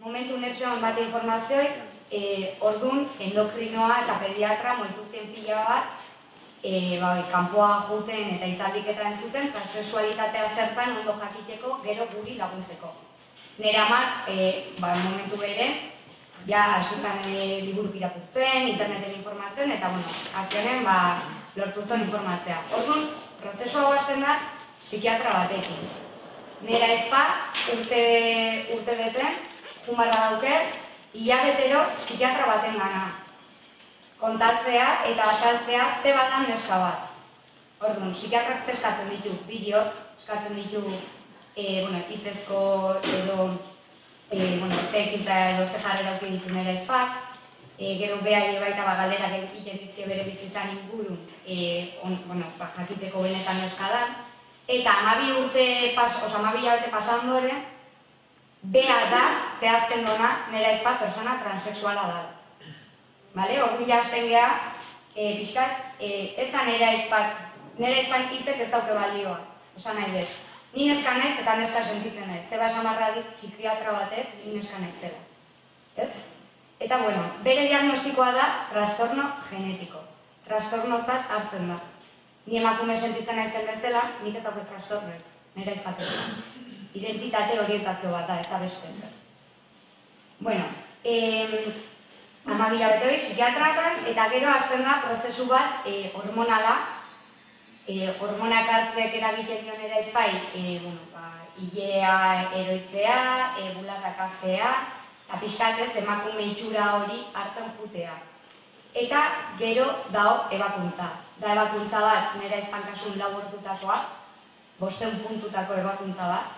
momentu netzean bate informazioik, e, ordun endokrinoa eta pediatra moitu zien pila bat, e, ba, kanpoa juten eta itzaldiketa entzuten, transexualitatea zertan ondo jakiteko gero guri laguntzeko. Nera amak, e, ba, momentu bere, ja, asutan e, liburuk irakurtzen, interneten informatzen, eta, bueno, azkenen, ba, lortu zuen informatzea. Orduan, prozesu hau hasten da, psikiatra batekin. Nera ezpa, urte, urte beten, jumarra dauke, hilabetero psikiatra baten gana kontatzea eta azaltzea ze badan neska bat. Orduan, psikiatrak eskatzen ditu bideo, eskatzen ditu e, bueno, itzezko edo e, bueno, zekintza edo ze jarrera auki ditu nire ezpak, e, gero behai baita ba, galera egiten dizke bere bizitzan ingurun, e, on, bueno, ba, jakiteko benetan neska da. Eta amabi urte, pas, oso amabi urte pasan beha da, zehazten dona, nire ezpak persona transexuala da. Vale? Ordu jazten geha, e, bizkat, e, ez da nera ezpak, nera ezpak hitzek ez dauke balioa, esan nahi bez. Ni neska naiz eta neska sentitzen naiz. Zeba samarra dit psikiatra batek, ni neska naiz zela. Ez? Eta bueno, bere diagnostikoa da trastorno genetiko. Trastornotzat hartzen da. Ni emakume sentitzen naizen bezala, nik ez dauke trastornoek, nera ezpatetan. Identitate orientazio bat da, ez da beste. Bueno, eh, amabila bete hori psikiatrakan, eta gero hasten da prozesu bat e, hormonala, e, hormonak hartzek eragiten dion ere ezpai, e, bueno, ba, ilea eroitzea, e, bularrak aztea, eta pixkat ez emakume itxura hori hartzen jutea. Eta gero dao ebakuntza. Da ebakuntza bat, nera ezpan kasun labortutakoa, bosten puntutako ebakuntza bat,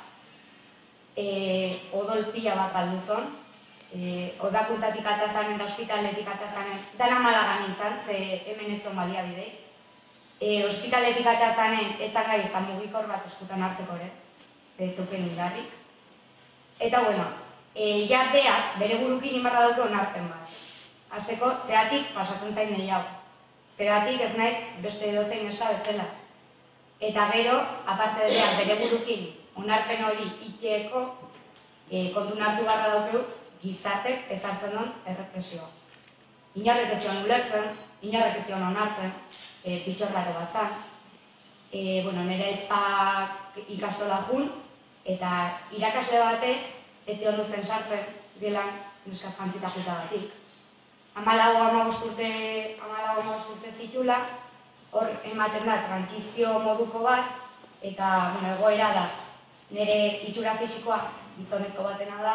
e, odol pila bat alduzon, eh, odakuntatik atazanen da ospitaletik atazanen, dara malagan nintzen, ze hemen etzon balia bidei. Eh, ospitaletik atazanen, eta gai eta mugikor bat eskutan hartzeko ere, ze zuken indarrik. Eta bueno, eh, ja beak, bere burukin inbarra dauke onarpen bat. Azteko, zeatik pasatzen zain nahi hau. Zeatik ez naiz beste edozein esa bezala. Eta gero, aparte de bere burukin, onarpen hori ikeeko, e, kontu nartu barra daukeu, gizatek ezartzen duen errepresioa. Inarrek etxean ulertzen, inarrek etxean onartzen, e, pitxorrare bat zan. E, bueno, nire ezpak ikastola jun, eta irakasle batek etxean duzen sartzen gelan neska jantzita juta batik. Amalago amagosturte, amalago amagosturte zitula, hor ematen da transizio moduko bat, eta bueno, egoera da, nire itxura fisikoa gizonezko batena da,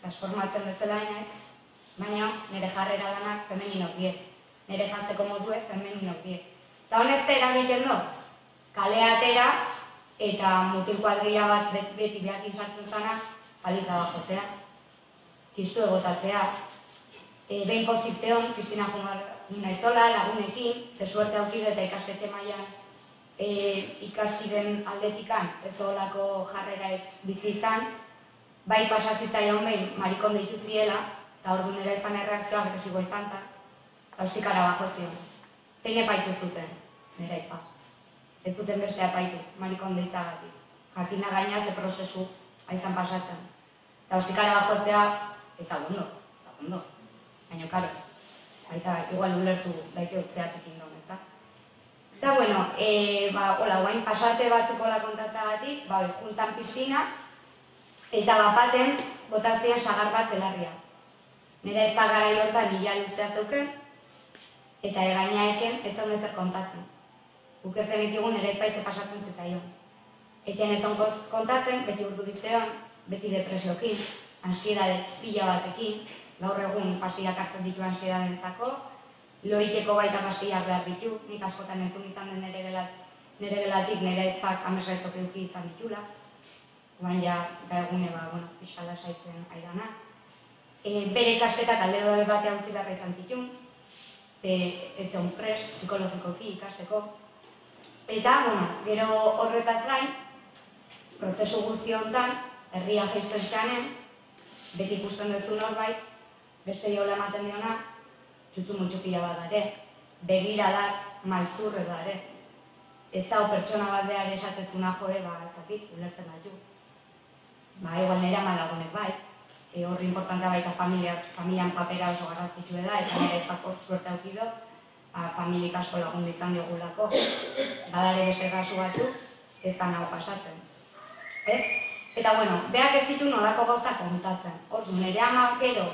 transformatzen bezala inaiz, baina nire jarrera danak femeninok die. Nire jazteko modue femeninok die. Eta honek zer egiten du? Kale atera eta mutil kuadrilla bat beti behar izartzen zana, paliza bat jotzea. Txistu egotatzea. E, behin pozitzeon, Kristina Jumar naizola, lagunekin, ze suerte aukide eta ikastetxe mailan e, ikaskiden aldetikan ez olako jarrera bizi izan, bai pasazitza jaun behin marikon deitu ziela, eta hor nera izan erreakzioa agresiboa izan eta haustikara bajo zion. Zein epaitu zuten, nera izan. Ez zuten beste epaitu, marikon deitza gati. Jakina gaina ze prozesu aizan pasatzen. Eta haustikara bajo ez agundo, ez agundo. Baina, karo, baita, igual ulertu daike utzeatik indon, ez da? Eta, bueno, e, ba, hola, guain pasarte batzuko la kontatagatik, ba, juntan piztina, Eta bapaten, botatzen sagar bat belarria. Nera ez gara jortan nila luzea zeuken, eta egaina etxen, ez zon ezer kontatzen. Guk ez zen itigun nera ez baize pasatzen zitzaion. Etxen ez kontatzen, beti urdu bizean, beti depresiokin, ansiedade pila batekin, gaur egun pastiak hartzen ditu ansiedade entzako, loiteko baita pastiak behar ditu, nik askotan entzun izan den nere gelatik, nere ezak amesa ez izan ditula, Oain ja, da egune, ba, bueno, pixkala saitzen aidana. E, bere ikasketak alde dode batea utzi beharra izan zitun, ze, ez un prest, psikologikoki ikasteko. Eta, bueno, gero horretaz gain, prozesu guzti honetan, herria jaizten txanen, beti ikusten dut norbait, beste jola ematen diona, txutxu mutxupila bat dare, begira da, maltzurre dare. Ez da, pertsona bat behar esatezuna joe, ba, ez dakit, ulertzen bat ba, igual nera malagunek bai, e, horri importantea baita familia, familian papera oso garrantzitsua da, eta nire ezako suerte aukido, ba, familik asko lagundu izan diogulako. Badare beste kasu batzuk, ez da nago pasatzen. Ez? Eta bueno, behak ez ditu nolako gauza kontatzen. Ordu, nire ama gero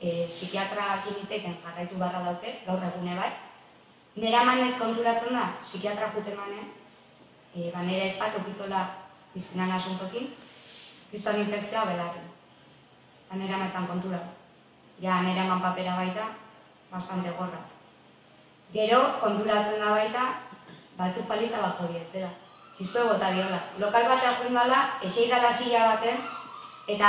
e, psikiatra kiniteken jarraitu barra daute, gaur egune bai. Nire aman ez konturatzen da, psikiatra jute manen, e, ba nire ezak okizola piztinan asuntokin, kriston infekzioa belarri. Eta nire amaetan kontura. Ja, nire eman papera baita, bastante gorra. Gero, konturatzen da baita, batzuk paliza bat jodietela. Txistue bota diola. Lokal batean joan dala, esei dala sila baten, eta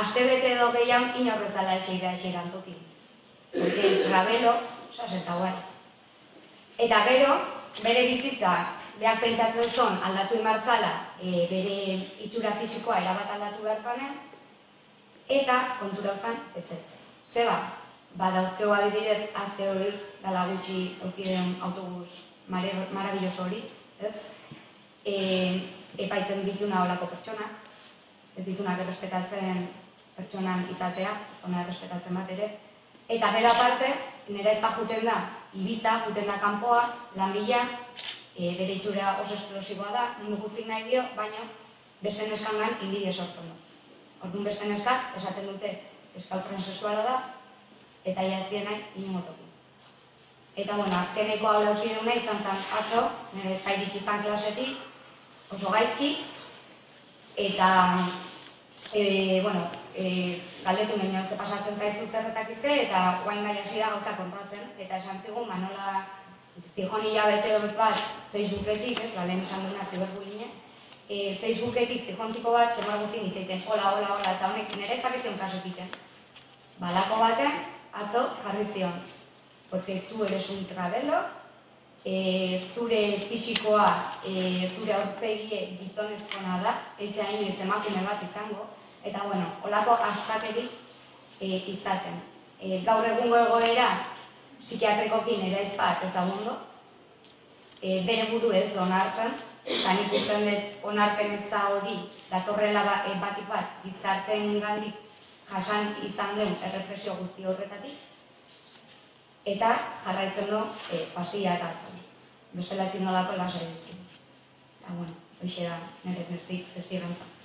aste bete edo gehiago inorrezala esei da esei gantoki. Porque trabelo, oza, zeta guai. Eta gero, bere bizitza, behar pentsatzen zon aldatu imartzala, e, bere itxura fisikoa erabat aldatu behar zanen, eta kontura zan ez ez. Zeba, badauzkeu adibidez, azte hori dala gutxi aukideen autobus marabilloso hori, ez? E, epaitzen dituna olako pertsonak, ez ditunak errespetatzen pertsonan izatea, ona errespetatzen bat ere. Eta gero aparte, nera ez da juten da, ibiza, juten da kanpoa, lanbila, e, bere itxura oso esplosiboa da, mundu guztik nahi dio, baina beste neskangan inbide sortzen du. Orduan beste neskak, esaten dute, eskau transexuala da, eta jazien nahi inomotoki. Eta, bueno, azkeneko hau lauki duna izan zen atzo, nire izan klasetik, oso gaizki, eta, e, bueno, e, galdetu ze pasatzen zaizu zerretak izte, eta guain gai hasi da gauza kontatzen, eta esan zigun, manola, zijon hilabete hori bat Facebooketik, ez, balen esan duna ziberbuline, e, Facebooketik zijon tipo bat, zemar guztin itzaiten, hola, hola, hola, eta honek nire ezkaketzen kaso egiten. Balako baten, atzo jarri zion, porque tu eres un travelo, e, zure fisikoa, e, zure aurpegie gizonezkona da, ez hain ez emakume bat izango, eta bueno, olako askaterik e, izaten. E, gaur egungo egoera, psikiatrikokin ere ez bat ez da mundo, e, bere buru ez onartzen, eta nik usten dut onarpen ez da hori, datorrela ba, e, batik bat, gizarten gandik jasan izan den errepresio guzti horretatik, eta jarraitzen du e, pastilla hartzen. Bestela ezin nolako lasai ditzen. Eta, bueno, hoxe da, nire ez